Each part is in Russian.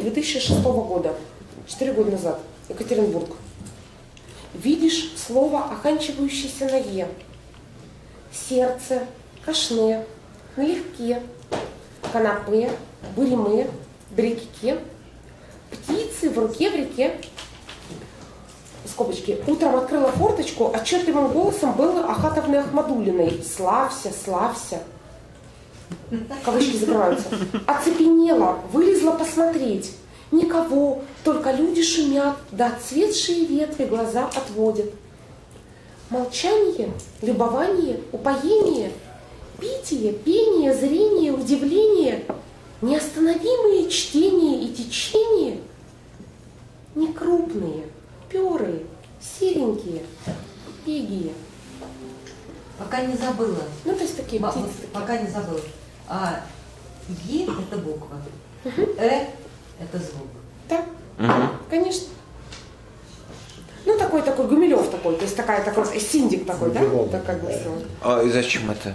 2006 года, 4 года назад, Екатеринбург. Видишь слово, оканчивающееся на «е». Сердце, кашне, налегке, канапе, буриме, брикике, птицы в руке, в реке. Скобочки. Утром открыла форточку, отчетливым голосом было Ахатовны Ахмадулиной. Славься, славься. Кавычки закрываются. Оцепенела, вылезла посмотреть. Никого, только люди шумят, да отцветшие ветви глаза отводят. Молчание, любование, упоение, питие, пение, зрение, удивление, неостановимые чтение и течение, не крупные, перые, серенькие, пегие. Пока не забыла. Ну, то есть такие птицы. вот Пока не забыла. А Е это буква. Э это звук. Да, конечно. Ну, такой такой Гумилев такой, то есть такая такой синдик такой, да? Так как бы. А и зачем это?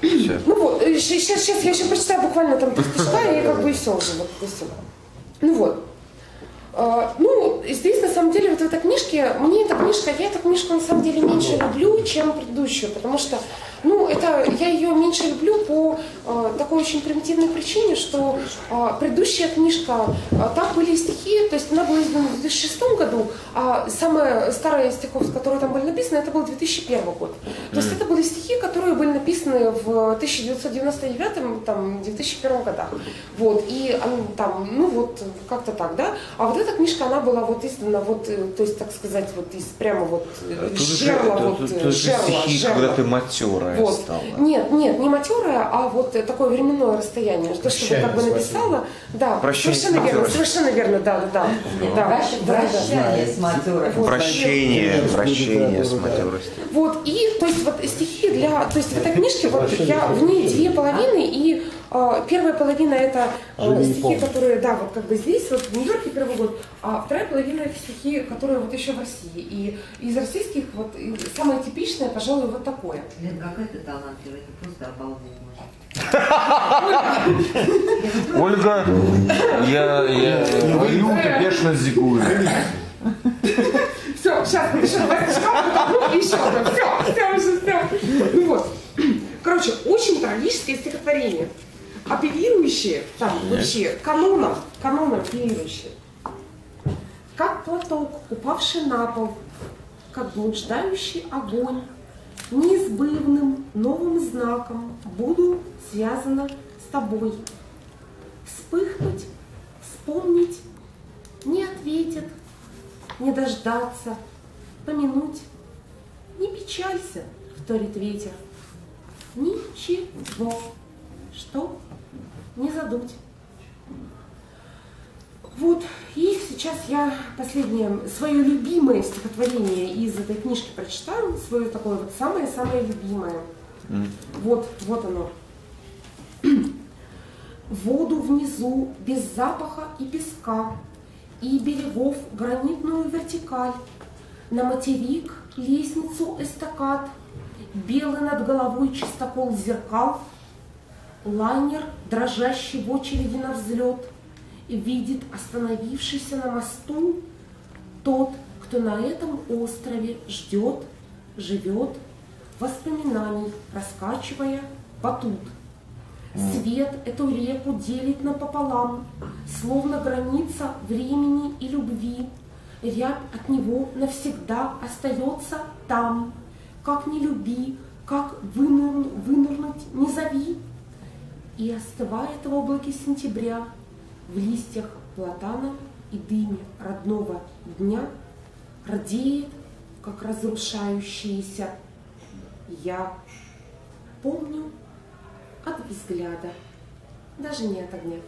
Все. Ну вот, сейчас, сейчас я еще прочитаю буквально там три стишка, и как бы и все уже, вот, и. Ну вот. А, Ну, здесь на самом деле вот в этой книжке, мне эта книжка, я эту книжку на самом деле меньше люблю, чем предыдущую, потому что, ну, это, я ее меньше люблю по э, такой очень примитивной причине, что э, предыдущая книжка, э, там были стихи, то есть она была издана в 2006 году, а самая старая из стихов, которые там были написаны, это был 2001 год. То есть это были стихи, которые были написаны в 1999 там, 2001 годах. Вот, и там, ну вот, как-то так, да. А вот эта книжка, она была вот вот, э, то есть, так сказать, вот из прямо вот э, Тут жерла, вот, тут- э, же стихи, жерла. когда ты матерая Вот. стала. Нет, нет, не матерая, а вот такое временное расстояние. То, что я как бы Прощание написала. Да, Прощание совершенно верно, совершенно верно, да, да, да. да, да, да, да. Прощание с матерой. Вот. Прощение, прощение с матеростью. Вот, и, то есть, вот стихи для, то есть, в этой книжке, вот, я, в ней две половины, и первая половина это э, Живи стихи, которые, да, вот как бы здесь, вот в Нью-Йорке первый год, а вторая половина это стихи, которые вот еще в России. И из российских, вот, самое типичное, пожалуй, вот такое. Лен, какая ты талантливая, ты просто обалдеть можешь. Ольга, я, я Валюта бешено зигует. Все, сейчас еще ну, еще все, все, уже, все. Ну вот. Короче, очень трагическое стихотворение, апеллирующее, там, вообще, каноном, каноном апеллирующее. Как платок, упавший на пол, как блуждающий огонь, неизбывным новым знаком буду связана с тобой. Вспыхнуть, вспомнить, не ответит, не дождаться, помянуть. Не печалься, вторит ветер. Ничего, что не задуть. Вот, и сейчас я последнее, свое любимое стихотворение из этой книжки прочитаю, свое такое вот самое-самое любимое. Вот, вот оно. Воду внизу без запаха и песка, и берегов гранитную вертикаль, на материк лестницу эстакад, белый над головой чистокол зеркал, лайнер, дрожащий в очереди на взлет, видит остановившийся на мосту тот, кто на этом острове ждет, живет, воспоминаний раскачивая батут. Свет эту реку делит напополам, словно граница времени и любви. Рябь от него навсегда остается там. Как не люби, как выныр- вынырнуть не зови. И остывает в облаке сентября, в листьях платана и дыме родного дня, рдеет, как разрушающиеся я. Помню от взгляда, даже не от огня.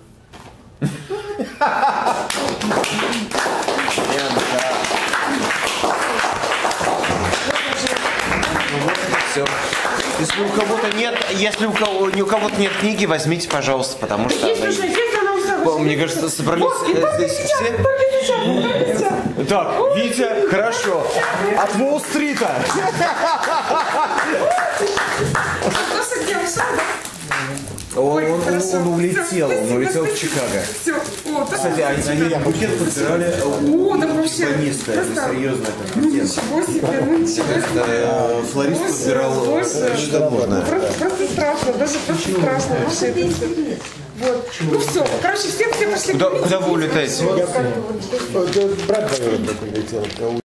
Если у кого-то нет, если у кого ни у кого-то нет книги, возьмите, пожалуйста, потому что Есть уже, есть. она. Мне кажется, собрались Вот, э, здесь сейчас, все. сейчас, сейчас. Так, Витя, хорошо. От Уолл-стрита. Ушел, да? Он, он- он улетел, он улетел в Чикаго. Все. О, так. Кстати, они, они букет подбирали О, да вообще. флористы, это серьезная Ну компетенция. ничего себе, ну ничего себе. Э, Флорист подбирал что можно. Просто, просто страшно, даже просто страшно это все. Вот. Ну все, короче, все, все пошли Куда, куда вы улетаете? Брат, наверное, прилетел.